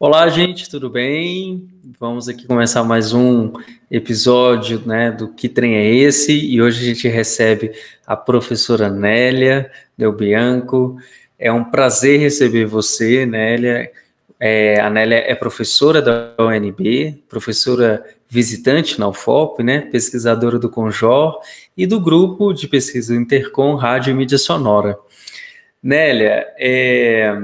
Olá, gente, tudo bem? Vamos aqui começar mais um episódio né, do Que Trem é Esse? E hoje a gente recebe a professora Nélia Del Bianco. É um prazer receber você, Nélia. É, a Nélia é professora da UNB, professora visitante na UFOP, né, pesquisadora do Conjor e do grupo de pesquisa Intercom Rádio e Mídia Sonora. Nélia, é,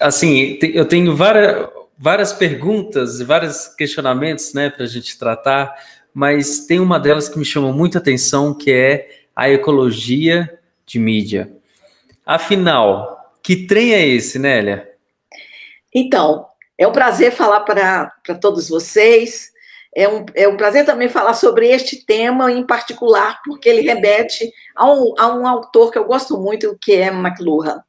assim, eu tenho várias, várias perguntas, vários questionamentos, né, para a gente tratar, mas tem uma delas que me chamou muita atenção, que é a ecologia de mídia. Afinal, que trem é esse, Nélia? Então, é um prazer falar para todos vocês. É um, é um prazer também falar sobre este tema em particular, porque ele remete a um, a um autor que eu gosto muito, que é McLuhan.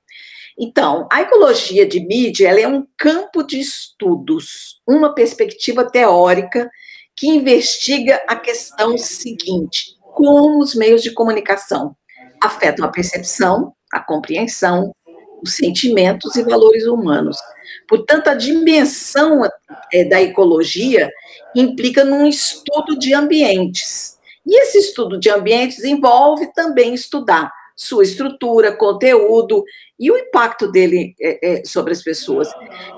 Então, a ecologia de mídia é um campo de estudos, uma perspectiva teórica que investiga a questão seguinte: como os meios de comunicação afetam a percepção, a compreensão, os sentimentos e valores humanos. Portanto, a dimensão é, da ecologia implica num estudo de ambientes. E esse estudo de ambientes envolve também estudar sua estrutura, conteúdo e o impacto dele é, é, sobre as pessoas.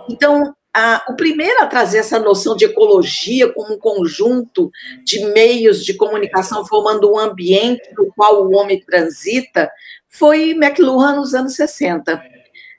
Então, a, o primeiro a trazer essa noção de ecologia como um conjunto de meios de comunicação formando um ambiente no qual o homem transita foi McLuhan nos anos 60.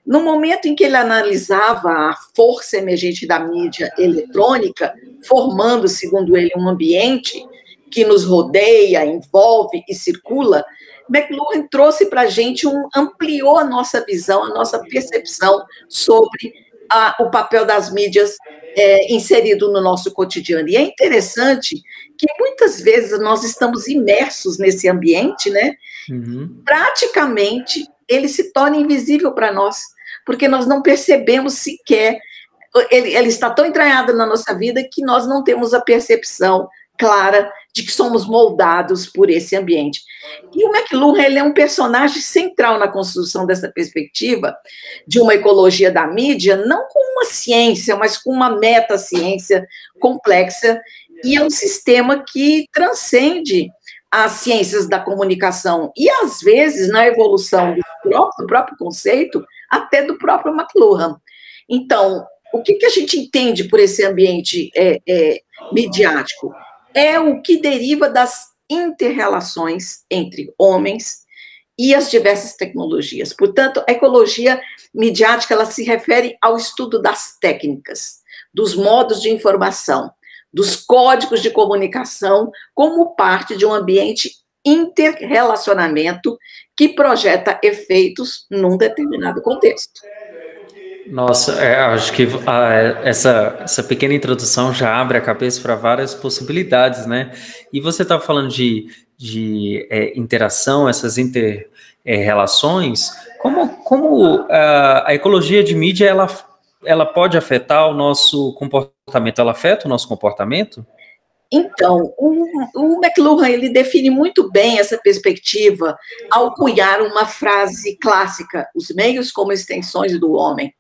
No momento em que ele analisava a força emergente da mídia eletrônica, formando, segundo ele, um ambiente que nos rodeia, envolve e circula, McLuhan trouxe para a gente um ampliou a nossa visão, a nossa percepção sobre a, o papel das mídias é, inserido no nosso cotidiano. E é interessante que muitas vezes nós estamos imersos nesse ambiente, né? Uhum. Praticamente ele se torna invisível para nós, porque nós não percebemos sequer. Ele, ele está tão entranhado na nossa vida que nós não temos a percepção clara de que somos moldados por esse ambiente. E o McLuhan ele é um personagem central na construção dessa perspectiva de uma ecologia da mídia, não com uma ciência, mas com uma meta-ciência complexa, e é um sistema que transcende as ciências da comunicação e, às vezes, na evolução do próprio, do próprio conceito, até do próprio McLuhan. Então, o que, que a gente entende por esse ambiente é, é, midiático? É o que deriva das interrelações entre homens e as diversas tecnologias. Portanto, a ecologia midiática ela se refere ao estudo das técnicas, dos modos de informação, dos códigos de comunicação como parte de um ambiente interrelacionamento que projeta efeitos num determinado contexto. Nossa, é, acho que a, essa, essa pequena introdução já abre a cabeça para várias possibilidades, né? E você está falando de, de é, interação, essas inter-relações, é, como, como a, a ecologia de mídia ela, ela pode afetar o nosso comportamento? Ela afeta o nosso comportamento? Então, o, o McLuhan ele define muito bem essa perspectiva ao cunhar uma frase clássica: os meios como extensões do homem.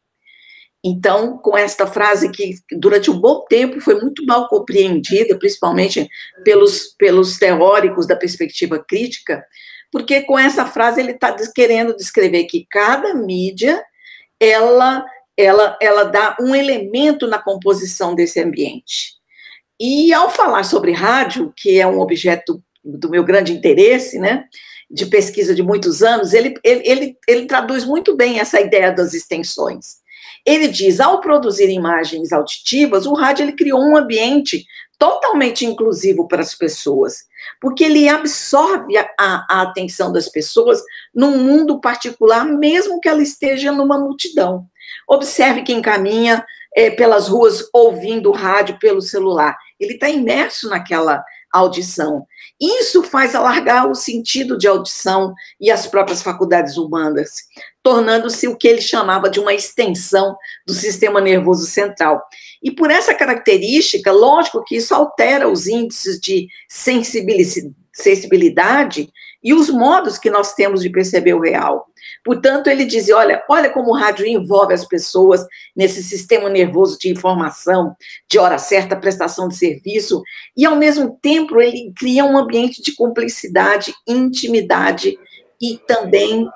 Então, com esta frase que durante um bom tempo foi muito mal compreendida, principalmente pelos, pelos teóricos da perspectiva crítica, porque com essa frase ele está querendo descrever que cada mídia ela, ela, ela dá um elemento na composição desse ambiente. E ao falar sobre rádio, que é um objeto do meu grande interesse, né, de pesquisa de muitos anos, ele, ele, ele, ele traduz muito bem essa ideia das extensões. Ele diz, ao produzir imagens auditivas, o rádio ele criou um ambiente totalmente inclusivo para as pessoas, porque ele absorve a, a atenção das pessoas num mundo particular, mesmo que ela esteja numa multidão. Observe quem caminha é, pelas ruas ouvindo rádio pelo celular. Ele está imerso naquela audição. Isso faz alargar o sentido de audição e as próprias faculdades humanas, tornando-se o que ele chamava de uma extensão do sistema nervoso central. E por essa característica, lógico que isso altera os índices de sensibilidade e os modos que nós temos de perceber o real. Portanto, ele dizia: olha, olha como o rádio envolve as pessoas nesse sistema nervoso de informação, de hora certa, prestação de serviço, e ao mesmo tempo ele cria um ambiente de cumplicidade, intimidade e também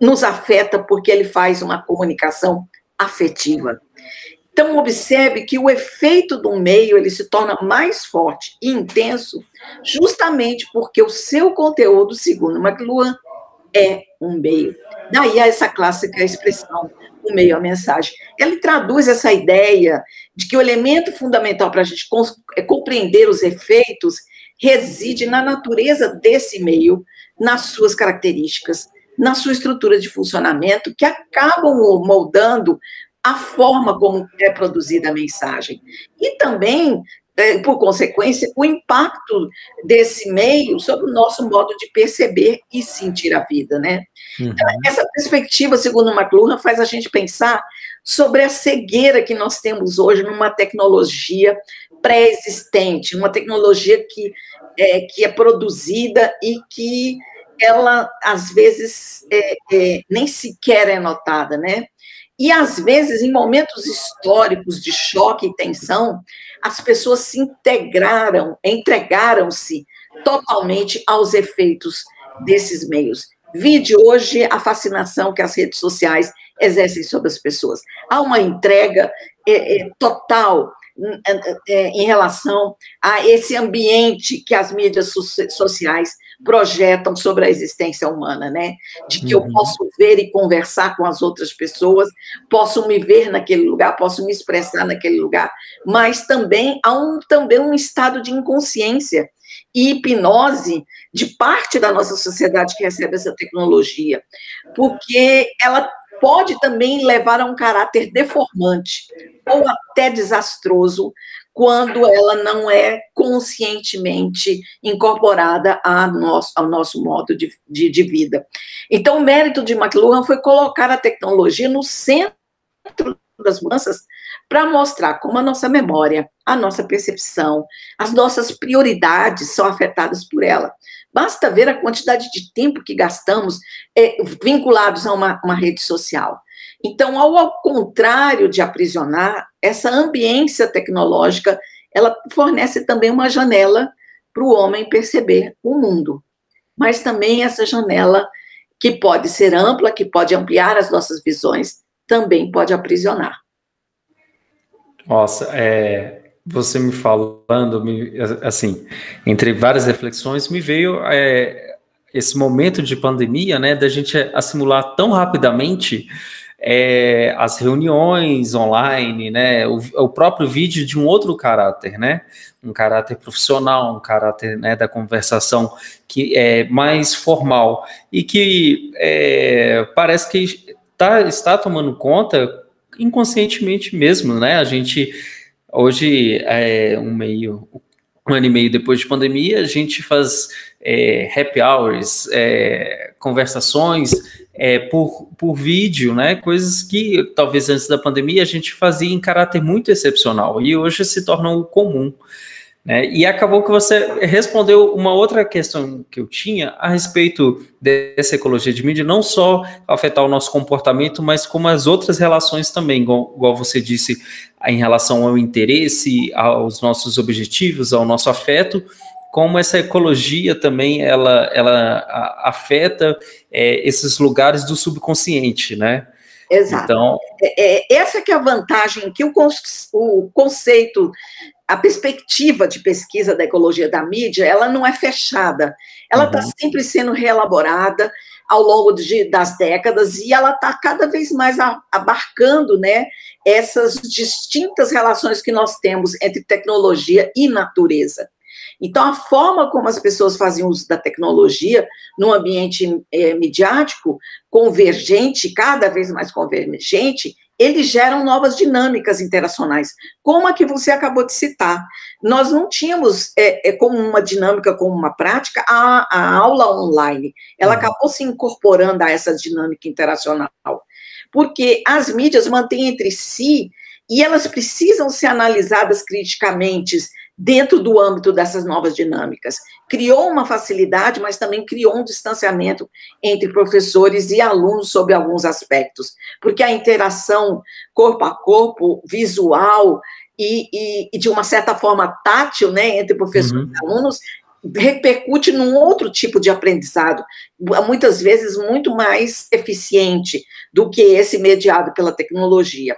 nos afeta porque ele faz uma comunicação afetiva. Então, observe que o efeito do meio ele se torna mais forte e intenso justamente porque o seu conteúdo, segundo McLuhan, é um meio. Daí essa clássica expressão, o meio, a mensagem. Ele traduz essa ideia de que o elemento fundamental para a gente é compreender os efeitos reside na natureza desse meio, nas suas características, na sua estrutura de funcionamento, que acabam moldando a forma como é produzida a mensagem. E também, por consequência, o impacto desse meio sobre o nosso modo de perceber e sentir a vida, né? Uhum. Então, essa perspectiva, segundo McLuhan, faz a gente pensar sobre a cegueira que nós temos hoje numa tecnologia pré-existente, uma tecnologia que é, que é produzida e que ela, às vezes, é, é, nem sequer é notada, né? E, às vezes, em momentos históricos de choque e tensão, as pessoas se integraram, entregaram-se totalmente aos efeitos desses meios. Vide hoje a fascinação que as redes sociais exercem sobre as pessoas. Há uma entrega é, é, total em relação a esse ambiente que as mídias sociais projetam sobre a existência humana, né? De que eu uhum. posso ver e conversar com as outras pessoas, posso me ver naquele lugar, posso me expressar naquele lugar, mas também há um, também um estado de inconsciência e hipnose de parte da nossa sociedade que recebe essa tecnologia, porque ela pode também levar a um caráter deformante ou até desastroso quando ela não é conscientemente incorporada nosso, ao nosso modo de, de, de vida. Então, o mérito de McLuhan foi colocar a tecnologia no centro das mudanças para mostrar como a nossa memória, a nossa percepção, as nossas prioridades são afetadas por ela. Basta ver a quantidade de tempo que gastamos é, vinculados a uma, uma rede social. Então, ao, ao contrário de aprisionar, essa ambiência tecnológica, ela fornece também uma janela para o homem perceber o mundo. Mas também essa janela, que pode ser ampla, que pode ampliar as nossas visões, também pode aprisionar. Nossa, é, você me falando, me, assim, entre várias reflexões, me veio é, esse momento de pandemia, né, da gente assimilar tão rapidamente é, as reuniões online, né, o, o, próprio vídeo de um outro caráter, né, um caráter profissional, um caráter né, da conversação que é mais formal e que é, parece que tá, está tomando conta inconscientemente mesmo, né, a gente hoje é um meio um ano e meio depois de pandemia, a gente faz é, happy hours, é, conversações é, por, por vídeo, né? Coisas que talvez antes da pandemia a gente fazia em caráter muito excepcional e hoje se tornam comum. Né? E acabou que você respondeu uma outra questão que eu tinha a respeito dessa ecologia de mídia, não só afetar o nosso comportamento, mas como as outras relações também, igual, igual você disse, em relação ao interesse, aos nossos objetivos, ao nosso afeto, como essa ecologia também ela, ela afeta é, esses lugares do subconsciente, né? Exato. Então, é, é, essa que é a vantagem que o, o conceito, a perspectiva de pesquisa da ecologia da mídia, ela não é fechada. Ela está uhum. sempre sendo reelaborada ao longo de, das décadas e ela está cada vez mais abarcando, né, essas distintas relações que nós temos entre tecnologia e natureza. Então, a forma como as pessoas fazem uso da tecnologia no ambiente é, midiático, convergente, cada vez mais convergente, eles geram novas dinâmicas interacionais, como a que você acabou de citar. Nós não tínhamos é, é, como uma dinâmica, como uma prática, a, a aula online. Ela uhum. acabou se incorporando a essa dinâmica interacional, porque as mídias mantêm entre si e elas precisam ser analisadas criticamente dentro do âmbito dessas novas dinâmicas. Criou uma facilidade, mas também criou um distanciamento entre professores e alunos sobre alguns aspectos, porque a interação corpo a corpo, visual e, e, e de uma certa forma tátil, né, entre professores uhum. e alunos, repercute num outro tipo de aprendizado, muitas vezes muito mais eficiente do que esse mediado pela tecnologia.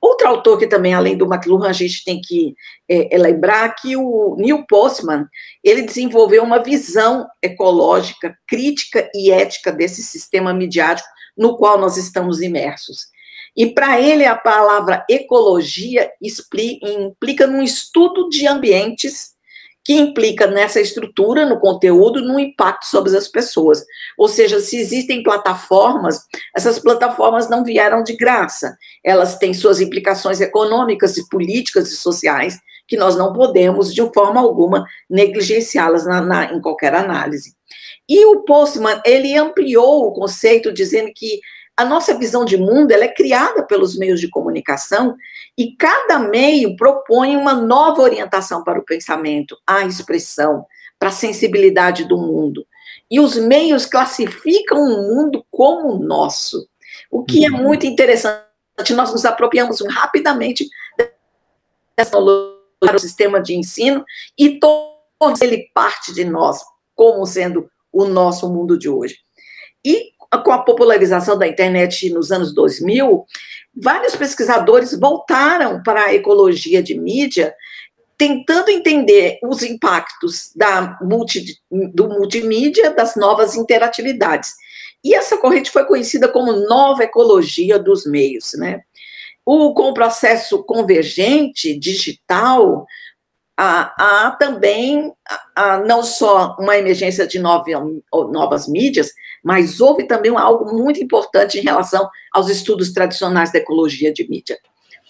Outro autor que também, além do McLuhan, a gente tem que é, é lembrar que o Neil Postman, ele desenvolveu uma visão ecológica, crítica e ética desse sistema midiático no qual nós estamos imersos. E para ele, a palavra ecologia implica num estudo de ambientes que implica nessa estrutura, no conteúdo, no impacto sobre as pessoas. Ou seja, se existem plataformas, essas plataformas não vieram de graça. Elas têm suas implicações econômicas e políticas e sociais que nós não podemos, de forma alguma, negligenciá-las na, na, em qualquer análise. E o Postman, ele ampliou o conceito, dizendo que a nossa visão de mundo ela é criada pelos meios de comunicação e cada meio propõe uma nova orientação para o pensamento, a expressão, para a sensibilidade do mundo. E os meios classificam o mundo como nosso, o que é uhum. muito interessante. Nós nos apropriamos rapidamente dessa para o sistema de ensino e tornamos ele parte de nós, como sendo o nosso mundo de hoje. E com a popularização da internet nos anos 2000, vários pesquisadores voltaram para a ecologia de mídia, tentando entender os impactos da multi, do multimídia, das novas interatividades. E essa corrente foi conhecida como nova ecologia dos meios, né? O, com o processo convergente digital, há, há também há não só uma emergência de nove, novas mídias, mas houve também algo muito importante em relação aos estudos tradicionais da ecologia de mídia.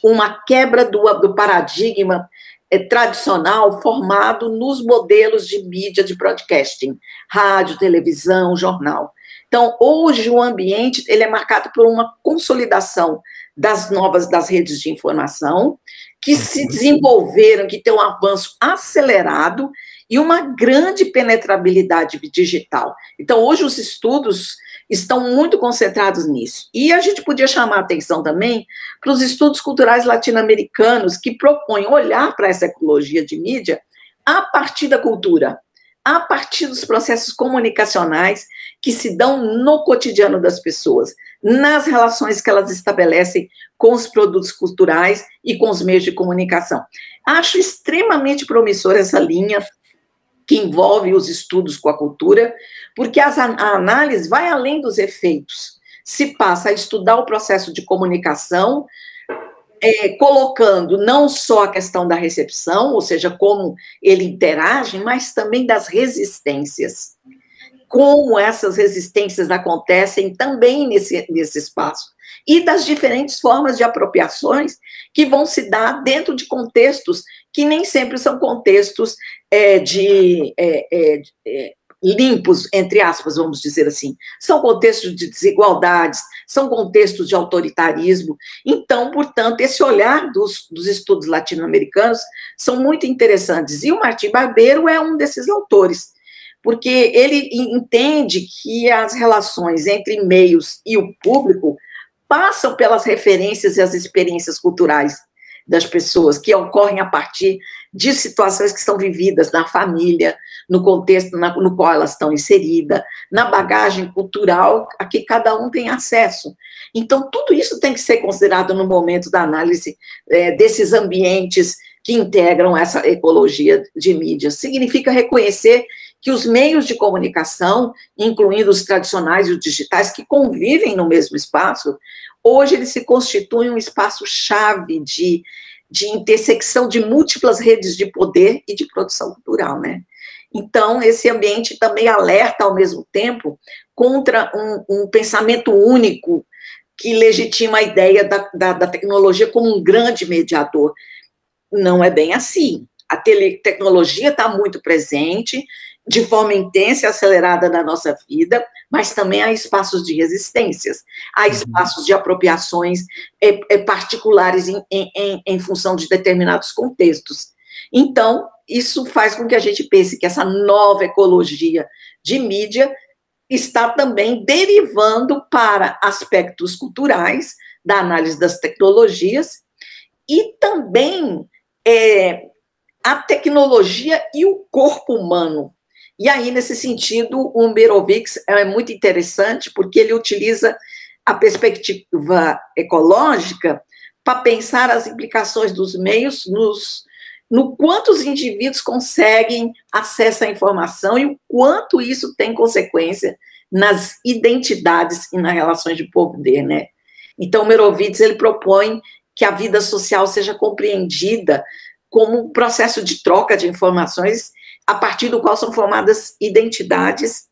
Uma quebra do, do paradigma é, tradicional formado nos modelos de mídia de broadcasting, rádio, televisão, jornal. Então, hoje o ambiente ele é marcado por uma consolidação das novas das redes de informação que se desenvolveram, que têm um avanço acelerado e uma grande penetrabilidade digital. Então, hoje os estudos estão muito concentrados nisso. E a gente podia chamar a atenção também para os estudos culturais latino-americanos que propõem olhar para essa ecologia de mídia a partir da cultura, a partir dos processos comunicacionais que se dão no cotidiano das pessoas, nas relações que elas estabelecem com os produtos culturais e com os meios de comunicação. Acho extremamente promissora essa linha que envolve os estudos com a cultura, porque a análise vai além dos efeitos. Se passa a estudar o processo de comunicação, é, colocando não só a questão da recepção, ou seja, como ele interage, mas também das resistências. Como essas resistências acontecem também nesse, nesse espaço. E das diferentes formas de apropriações que vão se dar dentro de contextos que nem sempre são contextos é, de é, é, é, limpos, entre aspas, vamos dizer assim. São contextos de desigualdades, são contextos de autoritarismo. Então, portanto, esse olhar dos, dos estudos latino-americanos são muito interessantes. E o Martim Barbeiro é um desses autores, porque ele entende que as relações entre meios e o público passam pelas referências e as experiências culturais das pessoas, que ocorrem a partir de situações que são vividas na família, no contexto na, no qual elas estão inseridas, na bagagem cultural a que cada um tem acesso. Então, tudo isso tem que ser considerado no momento da análise é, desses ambientes que integram essa ecologia de mídias. Significa reconhecer que os meios de comunicação, incluindo os tradicionais e os digitais, que convivem no mesmo espaço, hoje eles se constituem um espaço-chave de, de intersecção de múltiplas redes de poder e de produção cultural, né? Então, esse ambiente também alerta, ao mesmo tempo, contra um, um pensamento único que legitima a ideia da, da, da, tecnologia como um grande mediador. Não é bem assim. A tecnologia está muito presente, de forma intensa e acelerada na nossa vida, mas também há espaços de resistências, há uhum. espaços de apropriações é, é, particulares em, em, em função de determinados contextos. Então, isso faz com que a gente pense que essa nova ecologia de mídia está também derivando para aspectos culturais da análise das tecnologias e também é, a tecnologia e o corpo humano. E aí, nesse sentido, o Merovics é muito interessante, porque ele utiliza a perspectiva ecológica para pensar as implicações dos meios nos, no quanto os indivíduos conseguem acesso à informação e o quanto isso tem consequência nas identidades e nas relações de poder, né? Então, Merovitz, ele propõe que a vida social seja compreendida como um processo de troca de informações a partir do qual são formadas identidades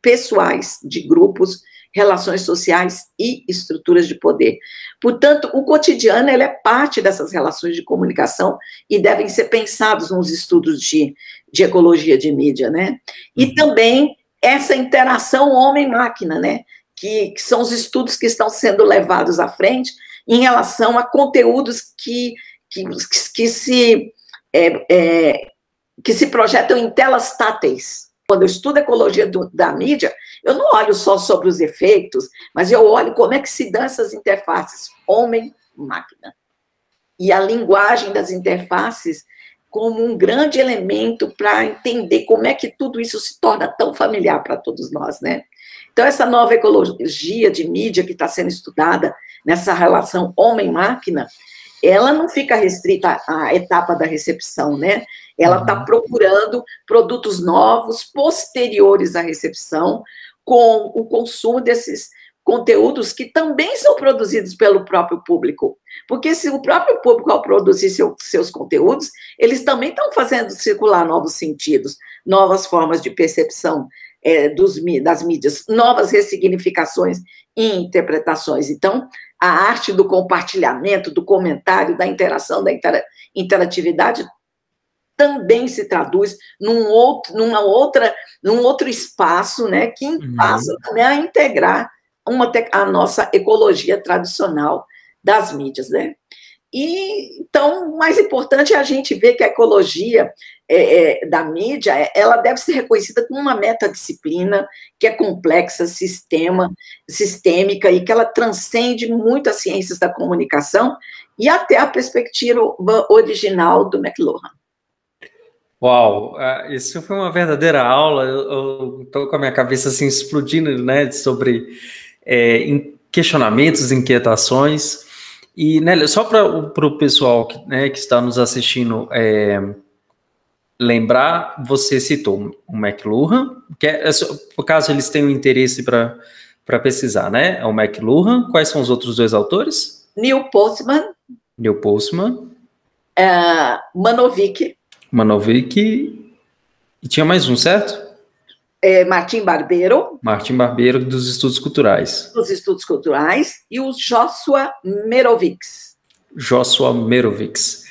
pessoais de grupos, relações sociais e estruturas de poder. Portanto, o cotidiano ele é parte dessas relações de comunicação e devem ser pensados nos estudos de, de ecologia de mídia, né? E uhum. também essa interação homem-máquina, né? Que, que, são os estudos que estão sendo levados à frente em relação a conteúdos que, que, que se, é, é, que se projetam em telas táteis. Quando eu estudo ecologia do, da mídia, eu não olho só sobre os efeitos, mas eu olho como é que se dão essas interfaces homem-máquina. E a linguagem das interfaces como um grande elemento para entender como é que tudo isso se torna tão familiar para todos nós, né? Então, essa nova ecologia de mídia que está sendo estudada nessa relação homem-máquina, ela não fica restrita à etapa da recepção, né? Ela está uhum. procurando produtos novos, posteriores à recepção, com o consumo desses conteúdos que também são produzidos pelo próprio público. Porque se o próprio público, ao produzir seu, seus conteúdos, eles também estão fazendo circular novos sentidos, novas formas de percepção é, dos, das mídias, novas ressignificações e interpretações. Então, a arte do compartilhamento, do comentário, da interação, da interatividade também se traduz num outro, numa outra, num outro espaço, né, que uhum. passa também a integrar uma a nossa ecologia tradicional das mídias, né? E então, o mais importante é a gente ver que a ecologia é, é, da mídia, é, ela deve ser reconhecida como uma metadisciplina que é complexa, sistema, sistêmica e que ela transcende muito as ciências da comunicação e até a perspectiva original do McLuhan. Uau, é, isso foi uma verdadeira aula. Eu estou com a minha cabeça assim explodindo, né, sobre é, questionamentos, inquietações. E, Nélia, só para o pessoal que, né, que está nos assistindo é, lembrar, você citou o McLuhan, que é, é por caso eles tenham interesse para pesquisar, né? É o McLuhan. Quais são os outros dois autores? Neil Postman. Neil Postman. É, Manovic. Manovic. E tinha mais um, certo? É, Martim Barbeiro. Martim Barbeiro, dos Estudos Culturais. Dos Estudos Culturais, e o Joshua Merovics. Joshua Merovics.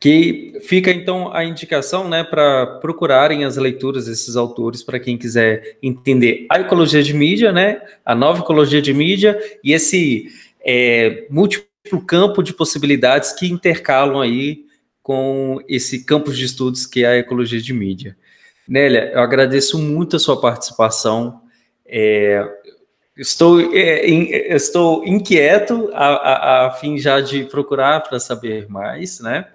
Que fica então a indicação né, para procurarem as leituras desses autores, para quem quiser entender a ecologia de mídia, né, a nova ecologia de mídia e esse é, múltiplo campo de possibilidades que intercalam aí com esse campo de estudos que é a ecologia de mídia. Nélia, eu agradeço muito a sua participação. É, estou, é, estou inquieto a, a, a, fim já de procurar para saber mais, né?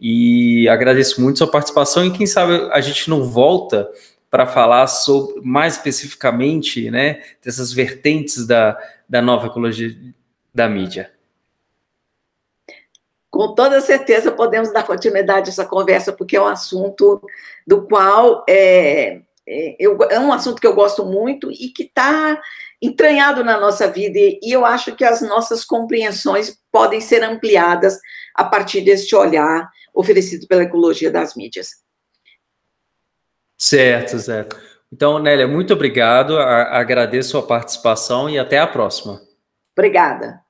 E agradeço muito a sua participação e quem sabe a gente não volta para falar sobre mais especificamente, né, dessas vertentes da, da nova ecologia da mídia com toda certeza podemos dar continuidade a essa conversa, porque é um assunto do qual é, é, eu, é um assunto que eu gosto muito e que está entranhado na nossa vida, e eu acho que as nossas compreensões podem ser ampliadas a partir deste olhar oferecido pela ecologia das mídias. Certo, certo. Então, Nélia, muito obrigado, a, agradeço a participação e até a próxima. Obrigada.